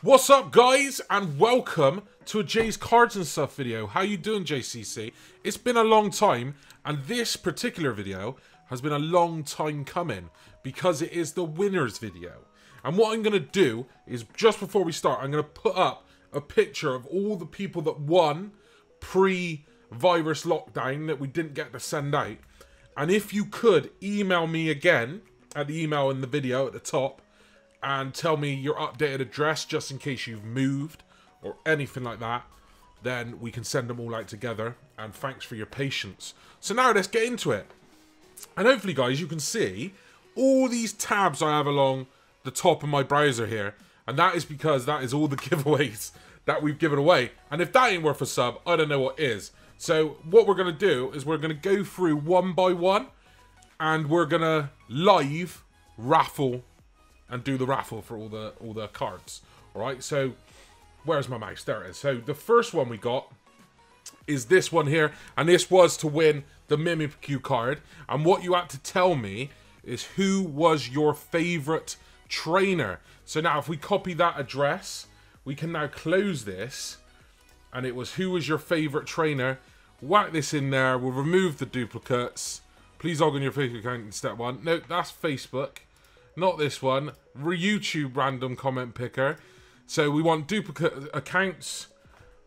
What's up guys and welcome to a Jay's Cards and Stuff video. How you doing JCC? It's been a long time and this particular video has been a long time coming because it is the winners video. And what I'm going to do is just before we start I'm going to put up a picture of all the people that won pre-virus lockdown that we didn't get to send out. And if you could email me again at the email in the video at the top and tell me your updated address just in case you've moved or anything like that, then we can send them all out together. And thanks for your patience. So now let's get into it. And hopefully, guys, you can see all these tabs I have along the top of my browser here. And that is because that is all the giveaways that we've given away. And if that ain't worth a sub, I don't know what is. So what we're going to do is we're going to go through one by one. And we're going to live raffle and do the raffle for all the all the cards. All right. So where's my mouse? There it is. So the first one we got is this one here, and this was to win the Mimikyu card. And what you had to tell me is who was your favorite trainer. So now if we copy that address, we can now close this. And it was who was your favorite trainer. Whack this in there. We'll remove the duplicates. Please log on your Facebook account in step one. No, that's Facebook. Not this one. YouTube random comment picker. So we want duplicate accounts.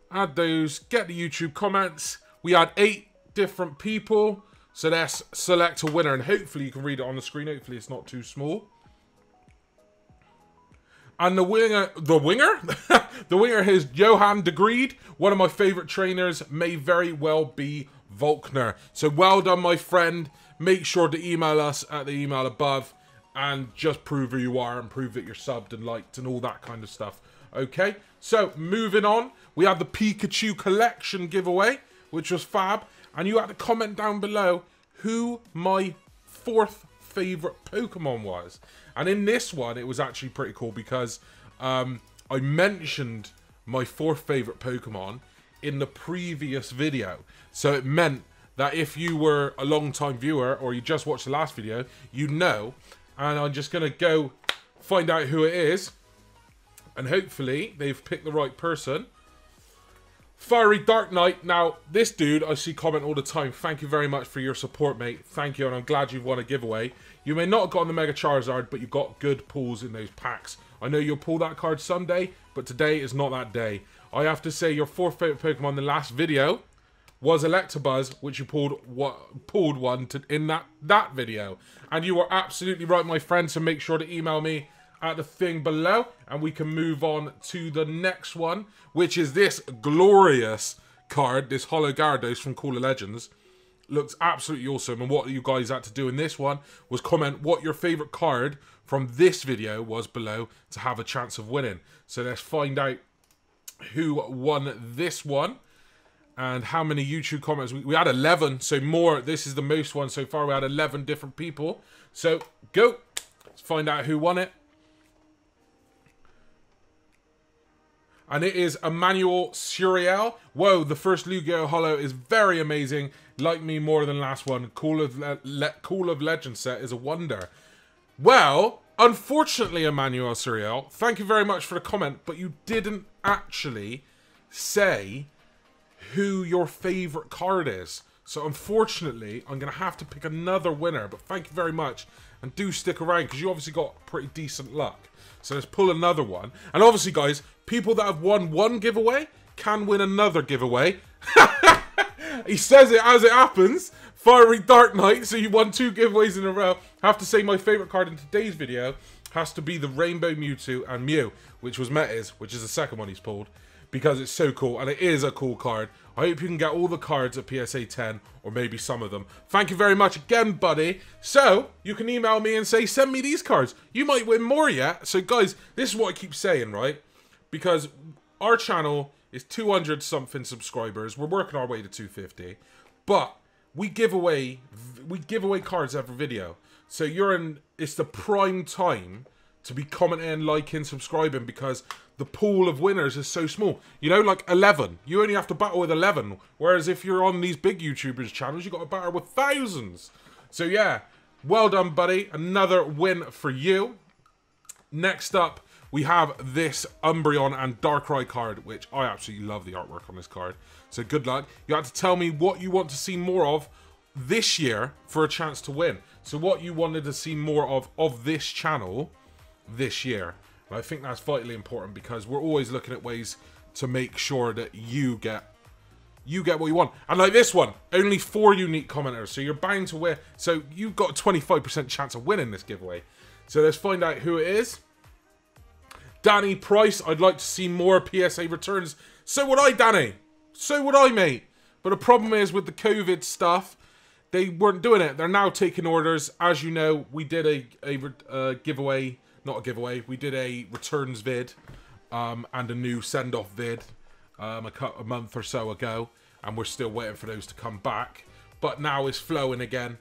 Add those. Get the YouTube comments. We had eight different people. So let's select a winner. And hopefully you can read it on the screen. Hopefully it's not too small. And the winger, the winger, the winger is Johan de Greed. One of my favorite trainers may very well be Volkner. So well done, my friend. Make sure to email us at the email above and just prove who you are and prove that you're subbed and liked and all that kind of stuff. Okay, so moving on, we have the Pikachu collection giveaway, which was fab. And you had to comment down below who my fourth favorite Pokemon was. And in this one, it was actually pretty cool because um, I mentioned my fourth favorite Pokemon in the previous video. So it meant that if you were a long time viewer or you just watched the last video, you know. And I'm just going to go find out who it is. And hopefully they've picked the right person. Fiery Dark Knight. Now, this dude, I see comment all the time. Thank you very much for your support, mate. Thank you, and I'm glad you've won a giveaway. You may not have gotten the Mega Charizard, but you got good pulls in those packs. I know you'll pull that card someday, but today is not that day. I have to say, your fourth favorite Pokemon in the last video was Electabuzz, which you pulled what pulled one to, in that that video, and you were absolutely right, my friend. So make sure to email me at the thing below, and we can move on to the next one, which is this glorious card, this Holo Gyarados from Call of Legends. Looks absolutely awesome, and what you guys had to do in this one was comment what your favorite card from this video was below to have a chance of winning. So let's find out who won this one and how many YouTube comments. We, we, had 11, so more. This is the most one so far. We had 11 different people. So go. Let's find out who won it. And it is Emmanuel Suriel. Whoa, the first Lugia Holo is very amazing. Like me more than last one. Call of, Le Le Call of Legend set is a wonder. Well, unfortunately, Emmanuel Suriel, thank you very much for the comment, but you didn't actually say who your favorite card is. So unfortunately, I'm going to have to pick another winner. But thank you very much. And do stick around because you obviously got pretty decent luck. So let's pull another one. And obviously, guys, people that have won one giveaway can win another giveaway. he says it as it happens. Fiery Dark Knight. So you won two giveaways in a row. Have to say my favorite card in today's video has to be the Rainbow Mewtwo and Mew, which was Metis, which is the second one he's pulled because it's so cool and it is a cool card. I hope you can get all the cards at PSA 10 or maybe some of them. Thank you very much again, buddy. So, you can email me and say, send me these cards. You might win more yet. So, guys, this is what I keep saying, right? Because our channel is 200 something subscribers. We're working our way to 250. But we give away we give away cards every video. So you're in it's the prime time to be commenting, liking, subscribing because the pool of winners is so small. You know, like 11. You only have to battle with 11. Whereas if you're on these big YouTubers channels, you got to battle with thousands. So yeah, well done, buddy. Another win for you. Next up, we have this Umbreon and Darkrai card, which I absolutely love the artwork on this card. So good luck. You have to tell me what you want to see more of this year for a chance to win. So what you wanted to see more of of this channel this year. And I think that's vitally important because we're always looking at ways to make sure that you get you get what you want. And like this one, only four unique commenters, so you're bound to win. So you've got a 25% chance of winning this giveaway. So let's find out who it is. Danny Price, I'd like to see more PSA returns. So would I, Danny. So would I, mate. But the problem is with the COVID stuff, they weren't doing it. They're now taking orders. As you know, we did a, a, a giveaway, not a giveaway, we did a returns vid um, and a new send-off vid um, a, a month or so ago, and we're still waiting for those to come back. But now it's flowing again.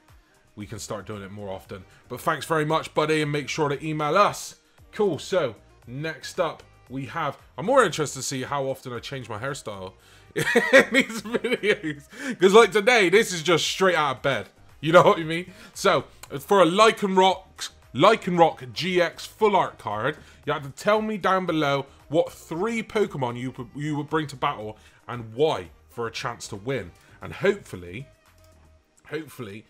We can start doing it more often. But thanks very much, buddy, and make sure to email us. Cool. So next up, we have. I'm more interested to see how often I change my hairstyle in these videos. Because like today, this is just straight out of bed. You know what I mean? So for a Lycanroc, Lycan Rock GX full art card, you have to tell me down below what three Pokemon you, you would bring to battle and why for a chance to win. And hopefully, hopefully,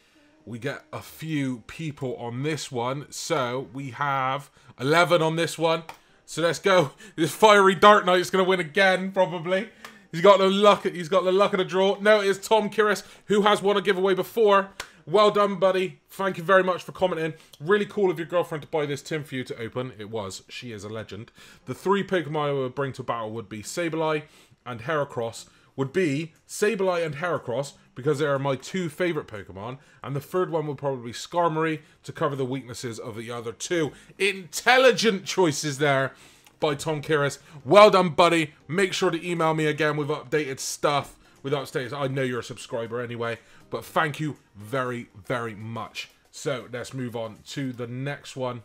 we get a few people on this one. So we have 11 on this one. So let's go. This fiery Dark Knight is going to win again, probably. He's got the luck. He's got the luck of the draw. No, it's Tom Kiris, who has won a giveaway before. Well done, buddy. Thank you very much for commenting. Really cool of your girlfriend to buy this tin for you to open. It was. She is a legend. The three Pokemon I would bring to battle would be Sableye and Heracross. Would be Sableye and Heracross because they are my two favourite Pokemon. And the third one would probably be Skarmory to cover the weaknesses of the other two. Intelligent choices there by Tom Kiris. Well done, buddy. Make sure to email me again with updated stuff. With updates, I know you're a subscriber anyway. But thank you very, very much. So let's move on to the next one.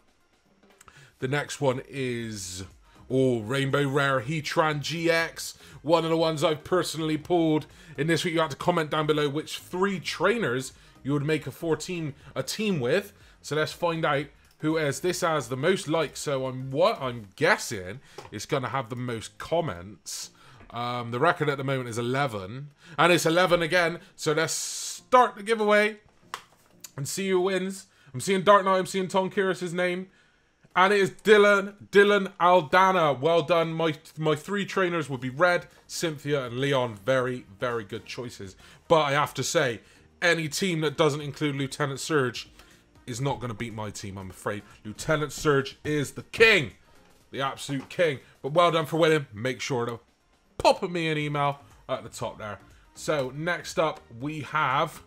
The next one is oh Rainbow Rare Heatran GX. One of the ones I've personally pulled. In this week, you have to comment down below which three trainers you would make a 14 a team with. So let's find out who has this has the most likes. So I'm what I'm guessing is gonna have the most comments. Um, the record at the moment is 11, and it's 11 again. So let's start the giveaway and see who wins. I'm seeing Dark Knight, I'm seeing Tom name. And it is Dylan, Dylan Aldana. Well done. My my three trainers would be Red, Cynthia, and Leon. Very, very good choices. But I have to say, any team that doesn't include Lieutenant Surge is not going to beat my team, I'm afraid. Lieutenant Surge is the king. The absolute king. But well done for winning. Make sure to pop me an email at the top there. So next up we have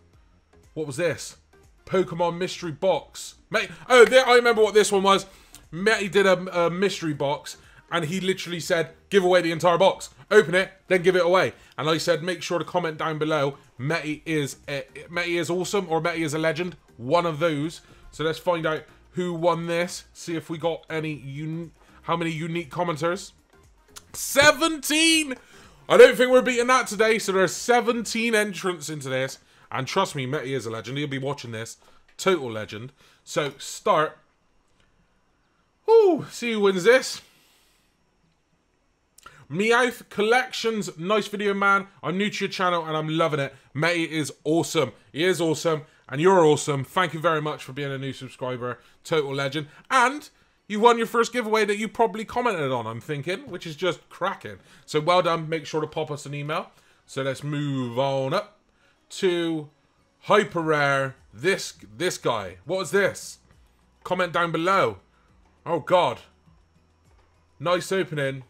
what was this? Pokemon mystery box. Mate, oh, there, I remember what this one was. Matty did a, a, mystery box, and he literally said, "Give away the entire box. Open it, then give it away." And I said, "Make sure to comment down below. Matty is a, Matty is awesome, or Matty is a legend. One of those. So let's find out who won this. See if we got any how many unique commenters. Seventeen. I don't think we're beating that today. So there are 17 entrants into this. And trust me, Metty is a legend. He'll be watching this. Total legend. So start. Ooh, see who wins this. Meowth Collections, nice video, man. I'm new to your channel and I'm loving it. Metty is awesome. He is awesome, and you're awesome. Thank you very much for being a new subscriber. Total legend. And you won your first giveaway that you probably commented on, I'm thinking, which is just cracking. So well done. Make sure to pop us an email. So let's move on up to Hyper Rare. This, this guy. What was this? Comment down below. Oh, God. Nice opening.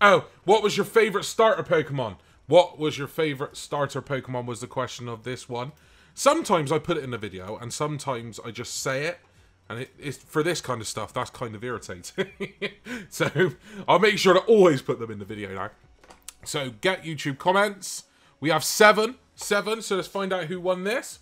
Oh, what was your favorite starter Pokemon? What was your favorite starter Pokemon was the question of this one. Sometimes I put it in the video and sometimes I just say it and it, it's for this kind of stuff, that's kind of irritating. so I'll make sure to always put them in the video now. So get YouTube comments. We have seven. Seven. So let's find out who won this.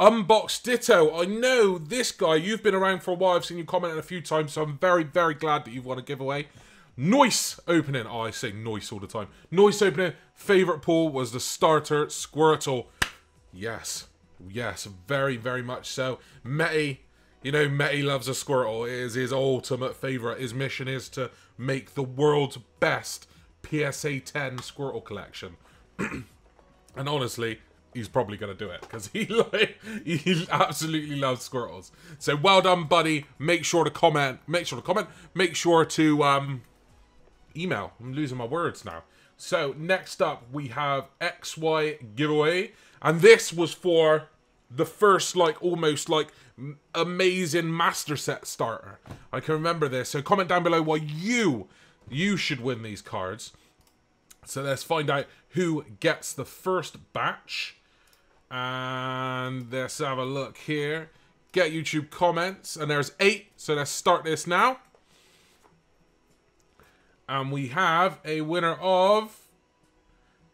Unbox Ditto. I know this guy. You've been around for a while. I've seen you comment a few times. So I'm very, very glad that you've won a giveaway. Noise opening. Oh, I say noise all the time. Noise opening. Favorite pool was the starter Squirtle. Yes. Yes, very, very much so. Metty, You know, Metty loves a Squirtle. It is his ultimate favorite. His mission is to make the world's best PSA 10 Squirtle collection. and honestly, he's probably going to do it because he like he absolutely loves squirrels. So well done, buddy. Make sure to comment. Make sure to comment. Make sure to um email. I'm losing my words now. So next up we have XY giveaway, and this was for the first like almost like amazing master set starter. I can remember this. So comment down below why you you should win these cards. So let's find out who gets the first batch. And let's have a look here. Get YouTube comments. And there's eight. So let's start this now. And we have a winner of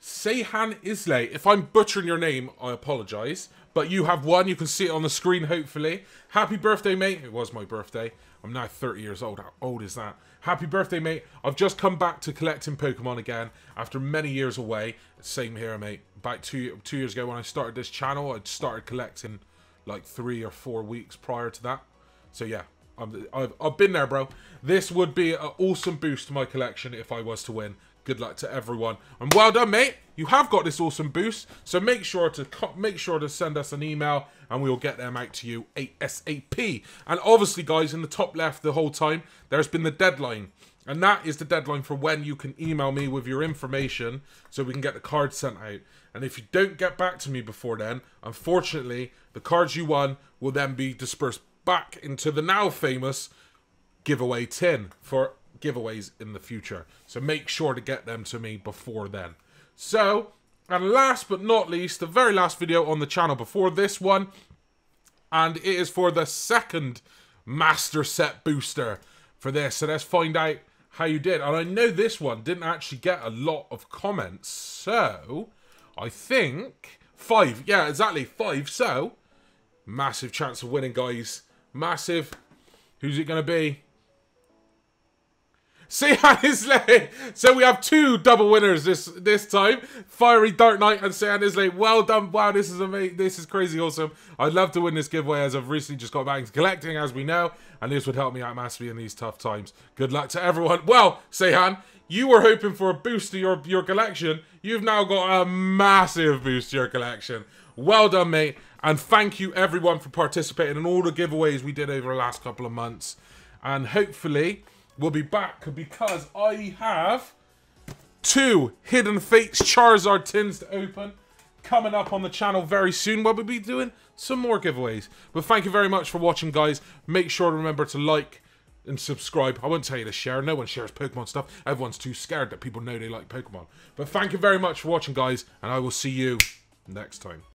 Sehan Islay. If I'm butchering your name, I apologize. But you have won. You can see it on the screen, hopefully. Happy birthday, mate. It was my birthday. I'm now 30 years old. How old is that? Happy birthday, mate. I've just come back to collecting Pokemon again after many years away. Same here, mate. About two, two years ago when I started this channel, I started collecting like three or four weeks prior to that. So yeah, i have I've been there, bro. This would be an awesome boost to my collection if I was to win. Good luck to everyone. And well done, mate. You have got this awesome boost. So make sure to make sure to send us an email and we'll get them out to you ASAP. And obviously, guys, in the top left the whole time, there's been the deadline. And that is the deadline for when you can email me with your information so we can get the cards sent out. And if you don't get back to me before then, unfortunately, the cards you won will then be dispersed back into the now famous giveaway tin for giveaways in the future. So make sure to get them to me before then. So, and last but not least, the very last video on the channel before this one, and it is for the second Master Set booster for this. So let's find out how you did. And I know this one didn't actually get a lot of comments, so I think five. Yeah, exactly, five. So, massive chance of winning, guys. Massive. Who's it going to be? See Islay. So we have two double winners this this time. Fiery Dark Knight and Seyhan Islay. Well done. Wow, this is amazing. This is crazy awesome. I'd love to win this giveaway as I've recently just got back into collecting, as we know. And this would help me out massively in these tough times. Good luck to everyone. Well, Seyhan, you were hoping for a boost to your, your collection. You've now got a massive boost to your collection. Well done, mate. And thank you, everyone, for participating in all the giveaways we did over the last couple of months. And hopefully will be back because I have two Hidden Fates Charizard tins to open coming up on the channel very soon where we'll be doing some more giveaways. But thank you very much for watching, guys. Make sure to remember to like and subscribe. I won't tell you to share. No one shares Pokemon stuff. Everyone's too scared that people know they like Pokemon. But thank you very much for watching, guys, and I will see you next time.